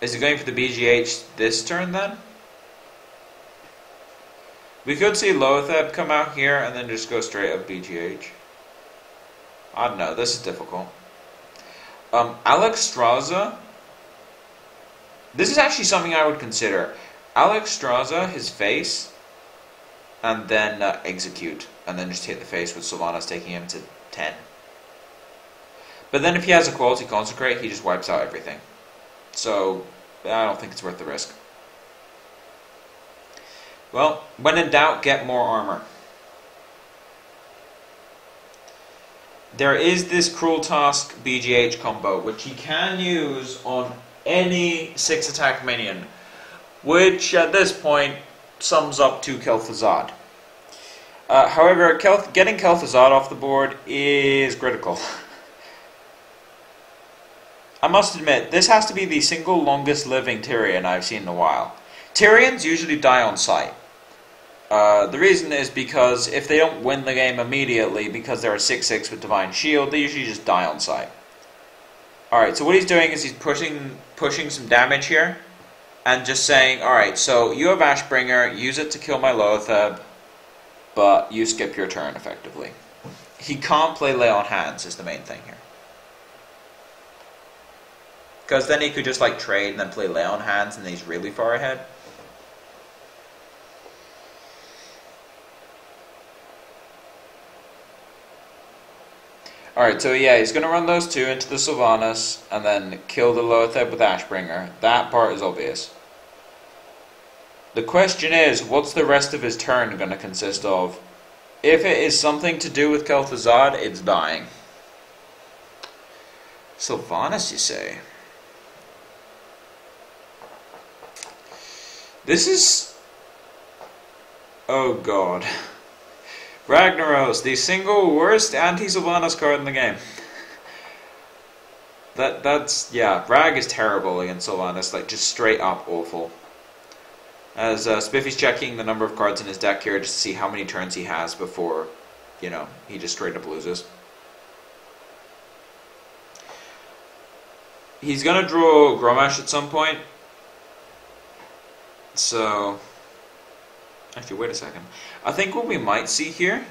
Is he going for the BGH this turn then? We could see Loatheb come out here and then just go straight up BGH. I don't know, this is difficult. Um, Alexstrasza. This is actually something I would consider. Alexstrasza, his face, and then uh, execute, and then just hit the face with Sylvanas taking him to 10. But then if he has a quality consecrate, he just wipes out everything. So, I don't think it's worth the risk. Well, when in doubt, get more armor. There is this Cruel Task BGH combo, which he can use on any 6 attack minion which at this point sums up to Kel'Thuzad. Uh, however, Kel getting Kel'Thuzad off the board is critical. I must admit, this has to be the single longest living Tirion I've seen in a while. Tirions usually die on sight. Uh, the reason is because if they don't win the game immediately because they're a 6-6 with Divine Shield, they usually just die on sight. Alright, so what he's doing is he's pushing pushing some damage here and just saying, alright, so you have Ashbringer, use it to kill my Loatheb, but you skip your turn effectively. He can't play Lay on Hands is the main thing here. Because then he could just like trade and then play Lay on Hands and he's really far ahead. Alright, so yeah, he's going to run those two into the Sylvanas and then kill the Loatheb with Ashbringer. That part is obvious. The question is, what's the rest of his turn going to consist of? If it is something to do with Kel'Thuzad, it's dying. Sylvanas, you say? This is... Oh god. Ragnaros, the single worst anti-Sylvanas card in the game. That that's yeah, Rag is terrible against Sylvanas, like just straight up awful. As uh, Spiffy's checking the number of cards in his deck here just to see how many turns he has before, you know, he just straight up loses. He's gonna draw Grommash at some point. So Actually, wait a second. I think what we might see here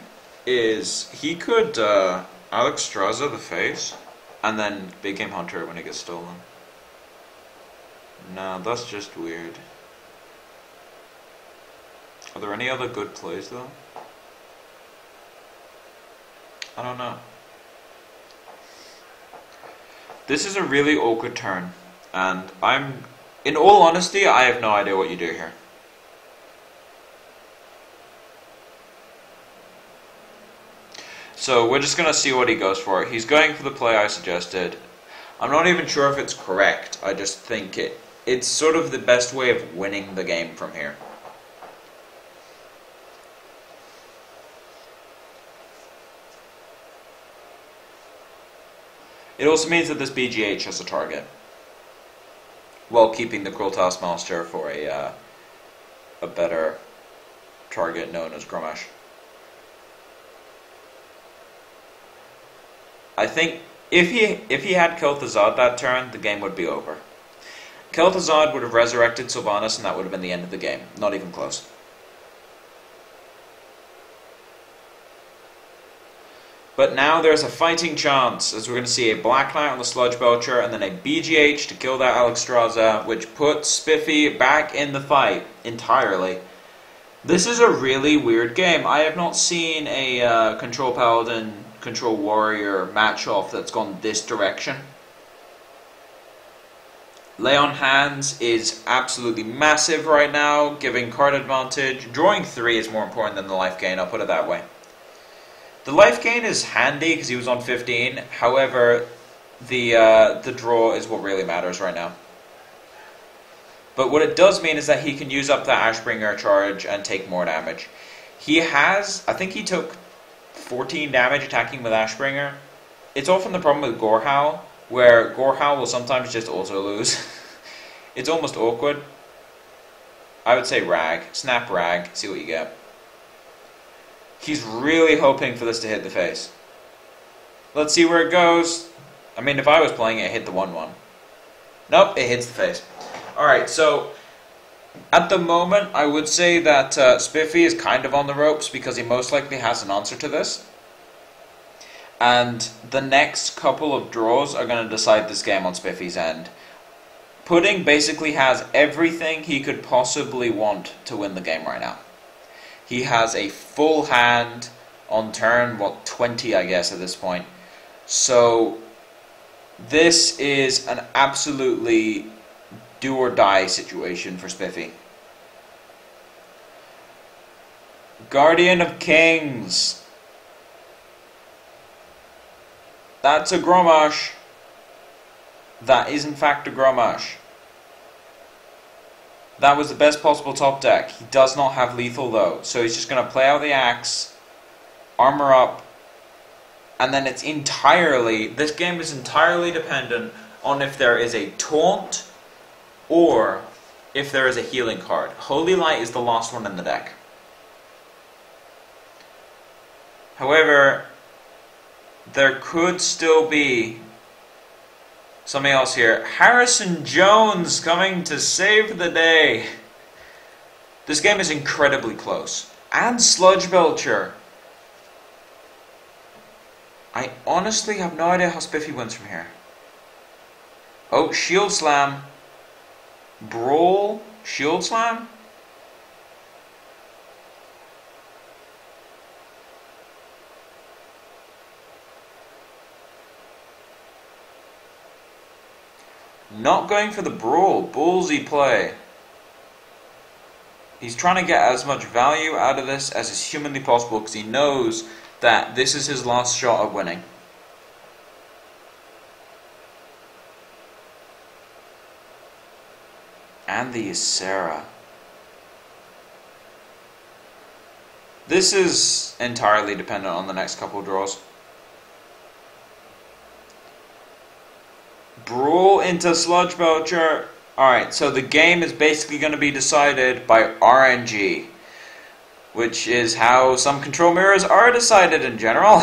is he could uh, Alexstrasza the face, and then Big Game Hunter when it gets stolen. Nah, that's just weird. Are there any other good plays though? I don't know. This is a really awkward turn, and I'm, in all honesty, I have no idea what you do here. So we're just going to see what he goes for. He's going for the play I suggested. I'm not even sure if it's correct. I just think it it's sort of the best way of winning the game from here. It also means that this BGH has a target, while keeping the Cruel Taskmaster for a, uh, a better target known as Grommash. I think if he if he had Kel'Thuzad that turn, the game would be over. Kel'Thuzad would have resurrected Sylvanas, and that would have been the end of the game. Not even close. But now there's a fighting chance, as we're going to see a Black Knight on the Sludge Belcher, and then a BGH to kill that Alexstrasza, which puts Spiffy back in the fight entirely. This is a really weird game. I have not seen a uh, Control Paladin Control Warrior match off that's gone this direction. Lay on Hands is absolutely massive right now, giving card advantage. Drawing 3 is more important than the life gain, I'll put it that way. The life gain is handy because he was on 15, however, the, uh, the draw is what really matters right now. But what it does mean is that he can use up the Ashbringer charge and take more damage. He has, I think he took 14 damage attacking with Ashbringer. It's often the problem with Gorehowl, where Gorehowl will sometimes just auto lose. it's almost awkward. I would say Rag. Snap Rag, see what you get. He's really hoping for this to hit the face. Let's see where it goes. I mean, if I was playing it, hit the 1-1. Nope, it hits the face. Alright, so at the moment, I would say that uh, Spiffy is kind of on the ropes because he most likely has an answer to this. And the next couple of draws are going to decide this game on Spiffy's end. Pudding basically has everything he could possibly want to win the game right now. He has a full hand on turn, what, 20 I guess at this point. So this is an absolutely do or die situation for Spiffy. Guardian of Kings. That's a Grommash. That is in fact a Grommash. That was the best possible top deck. He does not have lethal though, so he's just going to play out the axe, armor up, and then it's entirely, this game is entirely dependent on if there is a taunt or if there is a healing card. Holy Light is the last one in the deck. However, there could still be something else here. Harrison Jones coming to save the day. This game is incredibly close. And Sludge Belcher. I honestly have no idea how Spiffy wins from here. Oh, Shield Slam. Brawl. Shield Slam? Not going for the Brawl. Ballsy play. He's trying to get as much value out of this as is humanly possible because he knows that this is his last shot of winning. And the Ysera. This is entirely dependent on the next couple draws. Brawl into Sludge Belcher. Alright, so the game is basically going to be decided by RNG. Which is how some control mirrors are decided in general.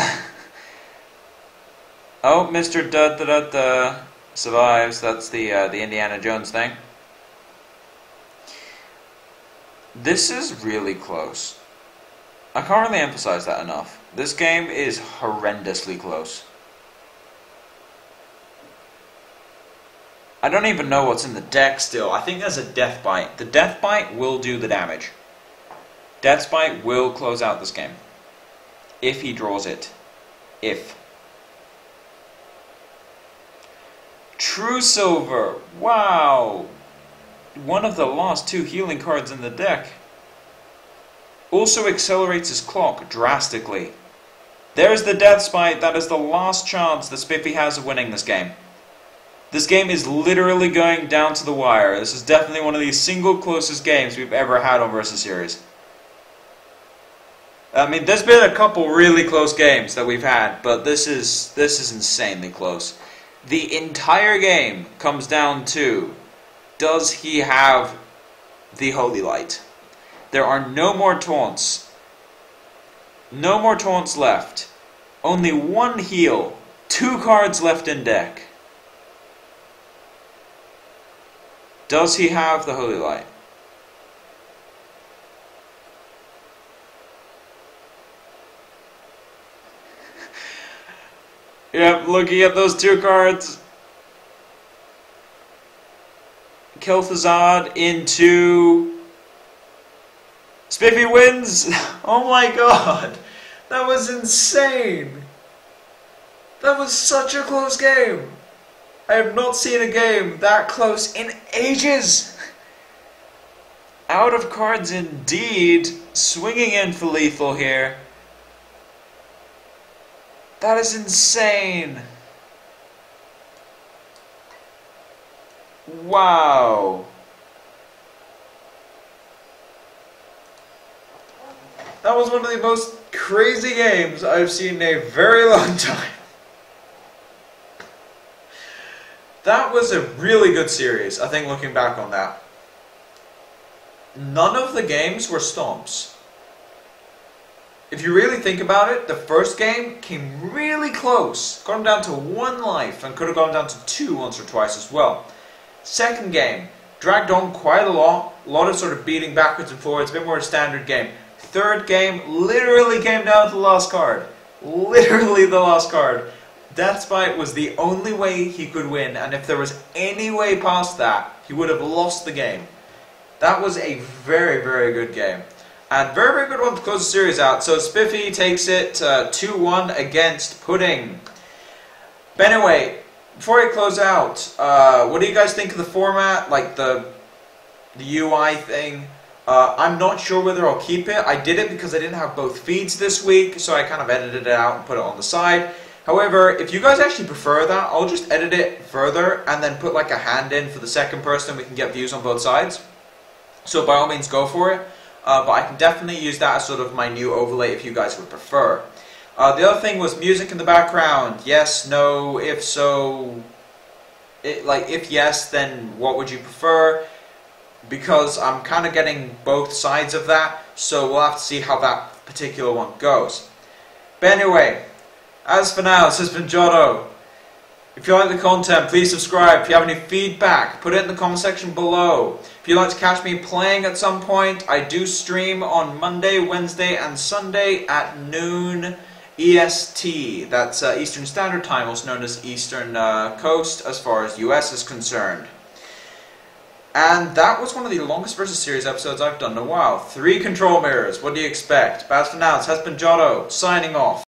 oh, Mr. Da Da Da Da survives. That's the, uh, the Indiana Jones thing. This is really close. I can't really emphasize that enough. This game is horrendously close. I don't even know what's in the deck still. I think there's a Death Bite. The Death Bite will do the damage. Death Bite will close out this game. If he draws it. If. True Silver. Wow. One of the last two healing cards in the deck. Also accelerates his clock drastically. There's the Death's Bite. That is the last chance that Spiffy has of winning this game. This game is literally going down to the wire. This is definitely one of the single closest games we've ever had on Versus Series. I mean, there's been a couple really close games that we've had, but this is this is insanely close. The entire game comes down to does he have the Holy Light? There are no more taunts. No more taunts left. Only one heal. Two cards left in deck. Does he have the Holy Light? yep, looking at those two cards. Kel'Thuzad into Spiffy wins! Oh my god! That was insane! That was such a close game! I have not seen a game that close in ages! Out of cards indeed, swinging in for lethal here. That is insane! Wow! That was one of the most crazy games I've seen in a very long time. That was a really good series, I think, looking back on that. None of the games were stomps. If you really think about it, the first game came really close. Got him down to one life and could have gone down to two once or twice as well. Second game, dragged on quite a lot. A lot of sort of beating backwards and forwards, a bit more a standard game. Third game literally came down to the last card. Literally the last card. Death's Bite was the only way he could win, and if there was any way past that, he would have lost the game. That was a very, very good game. And very, very good one to close the series out. So Spiffy takes it 2-1 uh, against Pudding. But anyway, before I close out, uh, what do you guys think of the format? Like the, the UI thing? Uh, I'm not sure whether I'll keep it. I did it because I didn't have both feeds this week, so I kind of edited it out and put it on the side. However, if you guys actually prefer that, I'll just edit it further and then put like a hand in for the second person. We can get views on both sides. So by all means, go for it. Uh, but I can definitely use that as sort of my new overlay if you guys would prefer. Uh, the other thing was music in the background. Yes, no, if so, it, like if yes, then what would you prefer? because I'm kind of getting both sides of that, so we'll have to see how that particular one goes. But anyway, as for now, this has been. If you like the content, please subscribe. If you have any feedback, put it in the comment section below. If you'd like to catch me playing at some point, I do stream on Monday, Wednesday, and Sunday at noon EST. That's uh, Eastern Standard Time, also known as Eastern uh, Coast, as far as US is concerned. And that was one of the longest versus series episodes I've done in a while. Three control mirrors, what do you expect? Now, this has been Jotto, signing off.